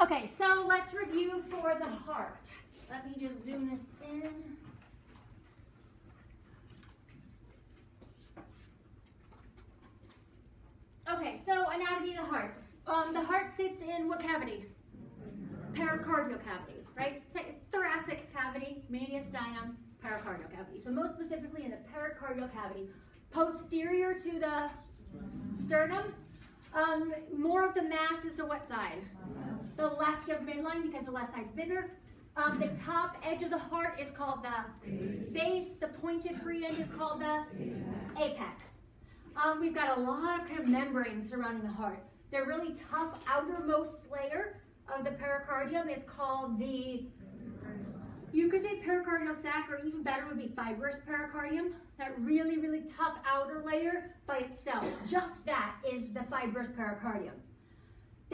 Okay, so let's review for the heart. Let me just zoom this in. Okay, so anatomy of the heart. Um, the heart sits in what cavity? Pericardial cavity, right? Thoracic cavity, mediastinum, pericardial cavity. So most specifically in the pericardial cavity, posterior to the sternum. Um, more of the mass is to what side? The left of midline because the left side's bigger. Um, the top edge of the heart is called the base. The pointed free end is called the apex. Um, we've got a lot of kind of membranes surrounding the heart. The really tough outermost layer of the pericardium is called the, you could say pericardial sac, or even better would be fibrous pericardium. That really, really tough outer layer by itself, just that is the fibrous pericardium.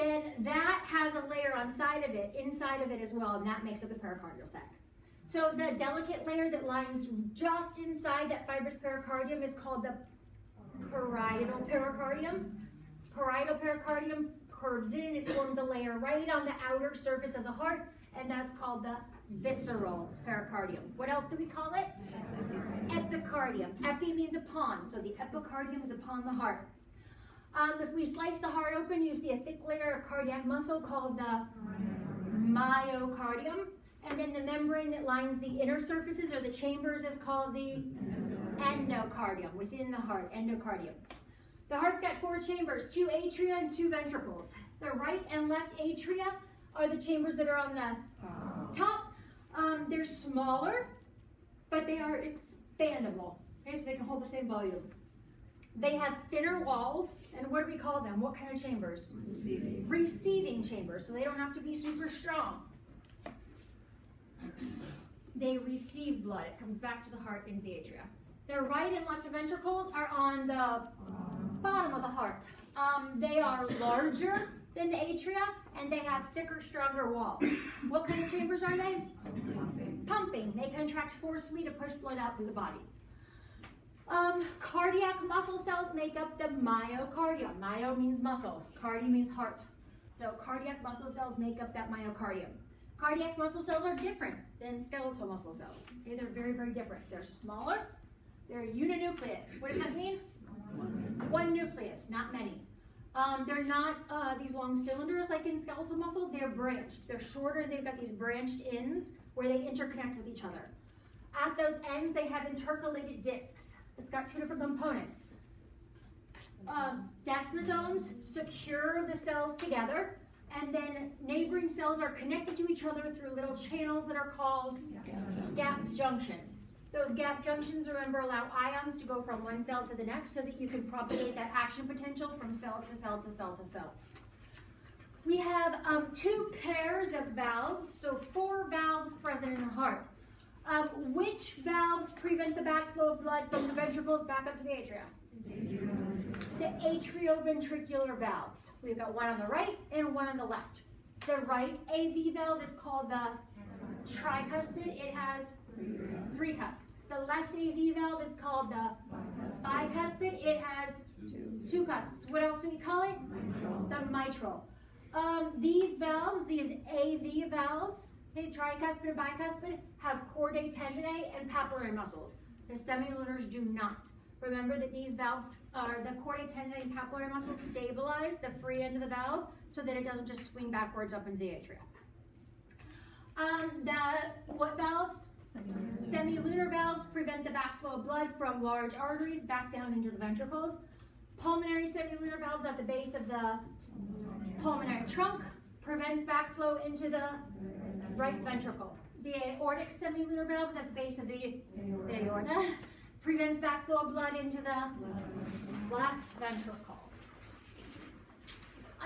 Then that has a layer on side of it, inside of it as well, and that makes up the pericardial sac. So the delicate layer that lines just inside that fibrous pericardium is called the parietal pericardium. Parietal pericardium curves in, it forms a layer right on the outer surface of the heart, and that's called the visceral pericardium. What else do we call it? Epicardium. Epi means upon, so the epicardium is upon the heart. Um, if we slice the heart open, you see a thick layer of cardiac muscle called the myocardium. And then the membrane that lines the inner surfaces or the chambers is called the endocardium, within the heart, endocardium. The heart's got four chambers, two atria and two ventricles. The right and left atria are the chambers that are on the top. Um, they're smaller, but they are expandable. Okay, so they can hold the same volume. They have thinner walls, and what do we call them? What kind of chambers? Receiving. Receiving chambers, so they don't have to be super strong. They receive blood. It comes back to the heart into the atria. Their right and left ventricles are on the bottom of the heart. Um, they are larger than the atria, and they have thicker, stronger walls. What kind of chambers are they? Pumping. They contract forcefully to push blood out through the body. Um, cardiac muscle cells make up the myocardium. Myo means muscle. Cardi means heart. So cardiac muscle cells make up that myocardium. Cardiac muscle cells are different than skeletal muscle cells. Okay, they're very, very different. They're smaller. They're uninucleate. What does that mean? One nucleus, not many. Um, they're not uh, these long cylinders like in skeletal muscle. They're branched. They're shorter. They've got these branched ends where they interconnect with each other. At those ends, they have intercalated discs. It's got two different components. Um, desmosomes secure the cells together, and then neighboring cells are connected to each other through little channels that are called gap junctions. Those gap junctions, remember, allow ions to go from one cell to the next so that you can propagate that action potential from cell to cell to cell to cell. We have um, two pairs of valves, so four valves present in the heart. Which valves prevent the backflow of blood from the ventricles back up to the atria? The atrioventricular valves. We've got one on the right and one on the left. The right AV valve is called the tricuspid. It has three cusps. The left AV valve is called the bicuspid. It has two cusps. What else do we call it? The mitral. Um, these valves, these AV valves, the tricuspid and bicuspid, have chordae tendineae and papillary muscles. The semilunars do not. Remember that these valves are the chordae tendineae and papillary muscles stabilize the free end of the valve so that it doesn't just swing backwards up into the atria. Um, the what valves? Semilunar valves prevent the backflow of blood from large arteries back down into the ventricles. Pulmonary semilunar valves at the base of the pulmonary trunk prevents backflow into the right ventricle. The aortic semilunar valves at the base of the, the aorta prevents backflow of blood into the left ventricle.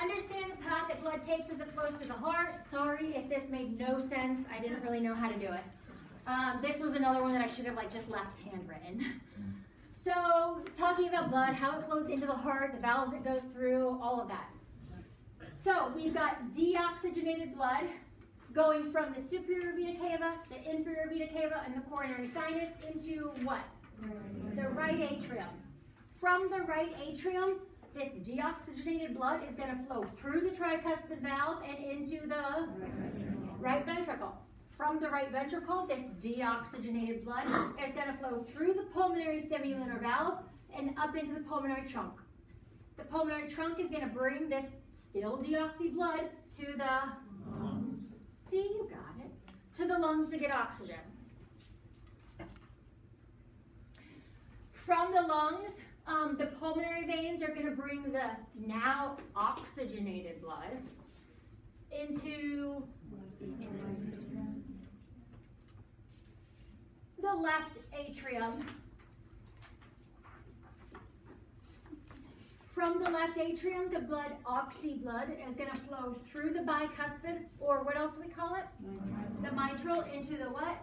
Understand the path that blood takes as it flows to the heart. Sorry if this made no sense. I didn't really know how to do it. Um, this was another one that I should have like just left handwritten. So talking about blood, how it flows into the heart, the valves it goes through, all of that. So we've got deoxygenated blood going from the superior vena cava, the inferior vena cava, and the coronary sinus into what? The right atrium. From the right atrium, this deoxygenated blood is going to flow through the tricuspid valve and into the right ventricle. From the right ventricle, this deoxygenated blood is going to flow through the pulmonary semilunar valve and up into the pulmonary trunk. The pulmonary trunk is going to bring this still deoxy blood to the. See, you got it. To the lungs to get oxygen. From the lungs, um, the pulmonary veins are going to bring the now oxygenated blood into the left atrium. From the left atrium, the blood, oxy blood, is going to flow through the bicuspid, or what else we call it? The mitral into the what?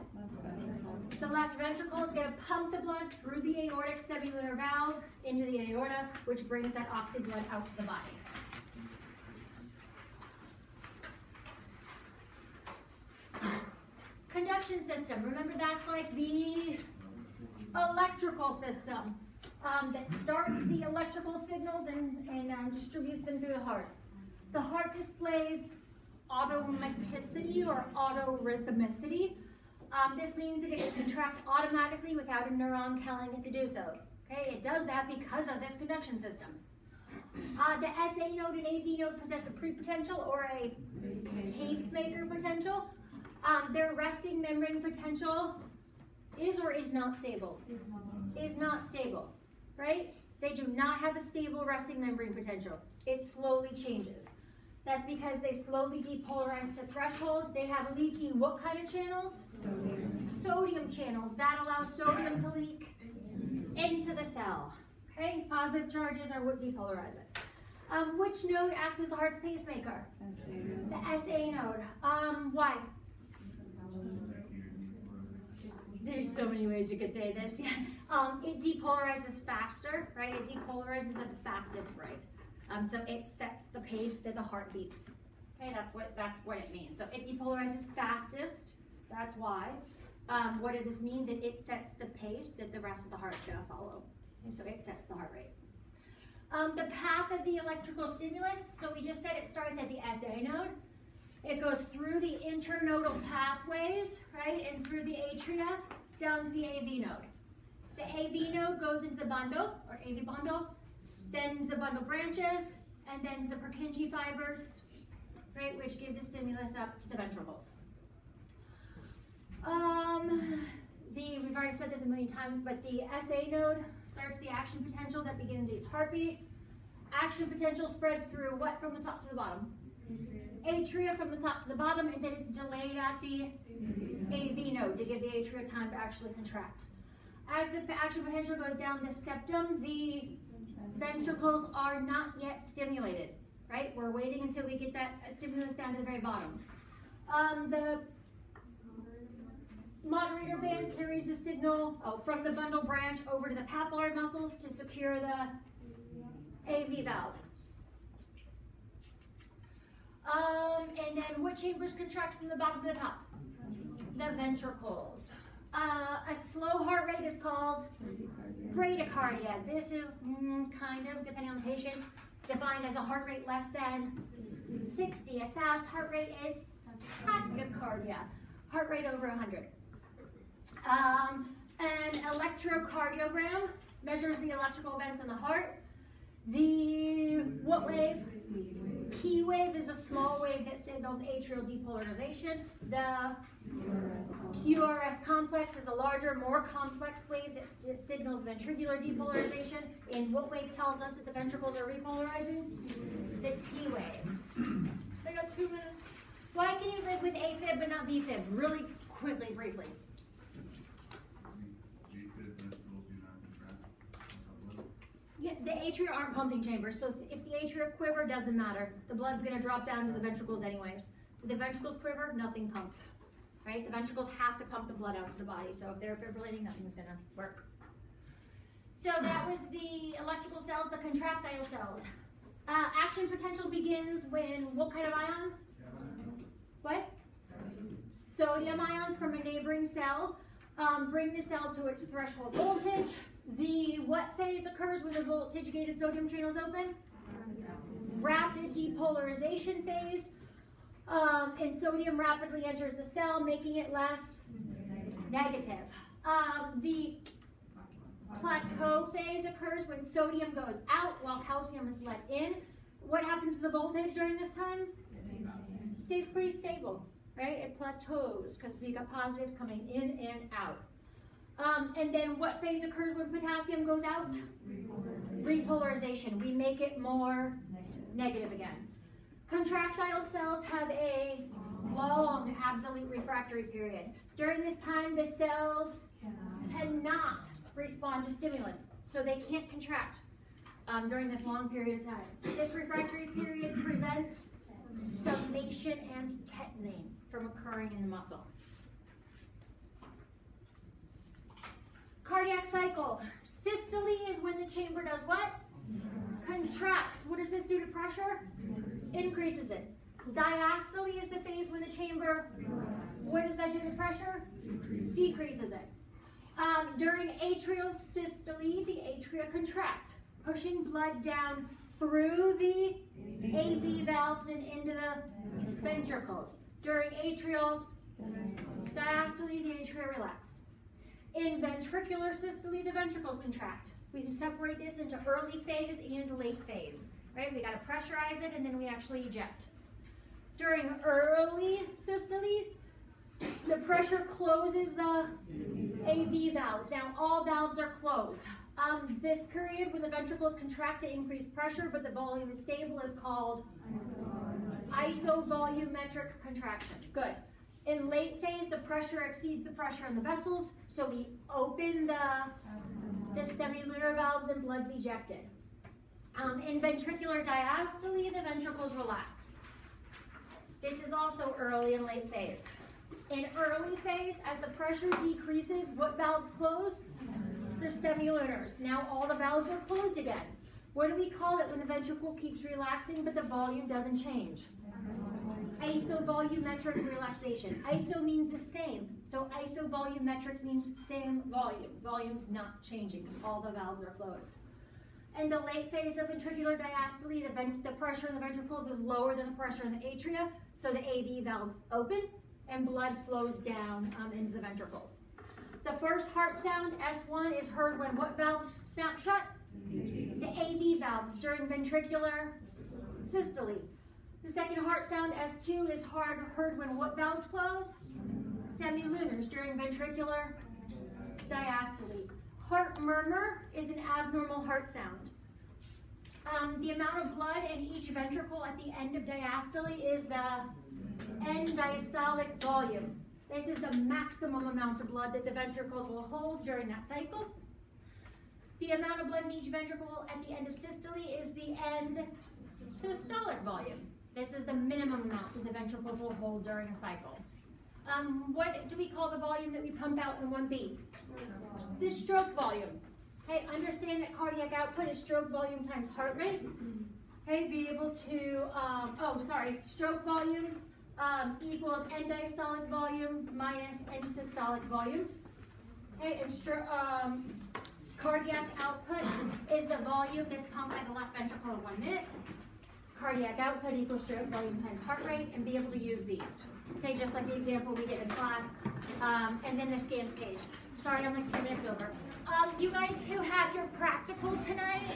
The left ventricle is going to pump the blood through the aortic semilunar valve into the aorta, which brings that oxy blood out to the body. Conduction system, remember that's like the electrical system um, that starts the electrical signals and, and um, distributes them through the heart. The heart displays automaticity or autorhythmicity. Um, this means that it can contract automatically without a neuron telling it to do so. Okay, it does that because of this conduction system. Uh, the SA node and AV node possess a prepotential or a pacemaker potential. Um, their resting membrane potential is or is not stable? Is not stable, right? They do not have a stable resting membrane potential. It slowly changes. That's because they slowly depolarize to thresholds. They have leaky what kind of channels? Sodium. Sodium channels. That allows sodium to leak into the cell. Okay, positive charges are what depolarize it. Um, which node acts as the heart's pacemaker? The SA node. Um, why? There's so many ways you could say this. Yeah. Um, it depolarizes faster, right? It depolarizes at the fastest rate. Um, so it sets the pace that the heart beats. Okay, that's what that's what it means. So it depolarizes fastest. That's why. Um, what does this mean? That it sets the pace that the rest of the heart's gonna follow. And so it sets the heart rate. Um, the path of the electrical stimulus. So we just said it starts at the SA node. It goes through the internodal pathways, right, and through the atria down to the AV node. The AV node goes into the bundle, or AV bundle, then the bundle branches, and then the Purkinje fibers, right, which give the stimulus up to the ventricles. Um, the, we've already said this a million times, but the SA node starts the action potential that begins each heartbeat. Action potential spreads through what from the top to the bottom? Atria from the top to the bottom, and then it's delayed at the AV node to give the atria time to actually contract. As the action potential goes down the septum, the ventricles are not yet stimulated, right? We're waiting until we get that stimulus down to the very bottom. Um, the moderator band carries the signal oh, from the bundle branch over to the papillary muscles to secure the AV valve. Um, and then what chambers contract from the bottom to the top? The ventricles. Uh, a slow heart rate is called bradycardia. This is mm, kind of, depending on the patient, defined as a heart rate less than 60. A fast heart rate is tachycardia, heart rate over 100. Um, an electrocardiogram measures the electrical events in the heart. The what wave? P wave is a small wave that signals atrial depolarization. The QRS complex is a larger, more complex wave that signals ventricular depolarization. And what wave tells us that the ventricles are repolarizing? The T wave. I got two minutes. Why can you live with AFib but not VFib? Really quickly, briefly. Yeah, the atria aren't pumping chambers, so if the atria quiver, doesn't matter. The blood's gonna drop down to the ventricles anyways. If the ventricles quiver, nothing pumps, right? The ventricles have to pump the blood out to the body, so if they're fibrillating, nothing's gonna work. So that was the electrical cells, the contractile cells. Uh, action potential begins when what kind of ions? What? Sodium ions from a neighboring cell um, bring the cell to its threshold voltage The what phase occurs when the voltage gated sodium channel is open? Rapid depolarization phase. Um, and sodium rapidly enters the cell, making it less negative. Um, the plateau phase occurs when sodium goes out while calcium is let in. What happens to the voltage during this time? Stays pretty stable, right? It plateaus because we got positives coming in and out. Um, and then what phase occurs when potassium goes out? Repolarization. We make it more negative again. Contractile cells have a long absolute refractory period. During this time, the cells cannot respond to stimulus, so they can't contract um, during this long period of time. This refractory period prevents summation and tetoning from occurring in the muscle. Cardiac cycle. Systole is when the chamber does what? Contracts. What does this do to pressure? Increases it. Diastole is the phase when the chamber, what does that do to pressure? Decreases it. Um, during atrial systole, the atria contract, pushing blood down through the AV valves and into the ventricles. During atrial diastole, the atria relax. In ventricular systole, the ventricles contract. We separate this into early phase and late phase, right? We got to pressurize it and then we actually eject. During early systole, the pressure closes the AV valves. Now all valves are closed. Um, this period when the ventricles contract to increase pressure but the volume is stable is called isovolumetric contraction. Good. In late phase, the pressure exceeds the pressure in the vessels, so we open the, the semilunar valves and blood's ejected. Um, in ventricular diastole, the ventricles relax. This is also early and late phase. In early phase, as the pressure decreases, what valves close? The semilunars. Now all the valves are closed again. What do we call it when the ventricle keeps relaxing but the volume doesn't change? Isovolumetric relaxation. Iso means the same. So isovolumetric means same volume. Volume's not changing all the valves are closed. In the late phase of ventricular diastole, the, the, pressure in the ventricles is lower than the pressure in the atria, so the AV valves open and blood flows down um, into the ventricles. The first heart sound, S1, is heard when what valves snap shut? The AV valves during ventricular systole. The second heart sound, S2, is hard, heard when what valves close? Semilunars during ventricular diastole. Heart murmur is an abnormal heart sound. Um, the amount of blood in each ventricle at the end of diastole is the end diastolic volume. This is the maximum amount of blood that the ventricles will hold during that cycle. The amount of blood in each ventricle at the end of systole is the end systolic volume. This is the minimum amount that the ventricles will hold during a cycle. Um, what do we call the volume that we pump out in one beat? The stroke volume. Okay, understand that cardiac output is stroke volume times heart rate. Okay, be able to, um, oh, sorry, stroke volume um, equals end diastolic volume minus end systolic volume. Okay, and um, cardiac output is the volume that's pumped by the left ventricle in one minute cardiac output equals stroke volume times heart rate and be able to use these. Okay, just like the example we did in class, um, and then the scanned page. Sorry, I'm like three minutes over. Um, you guys who have your practical tonight,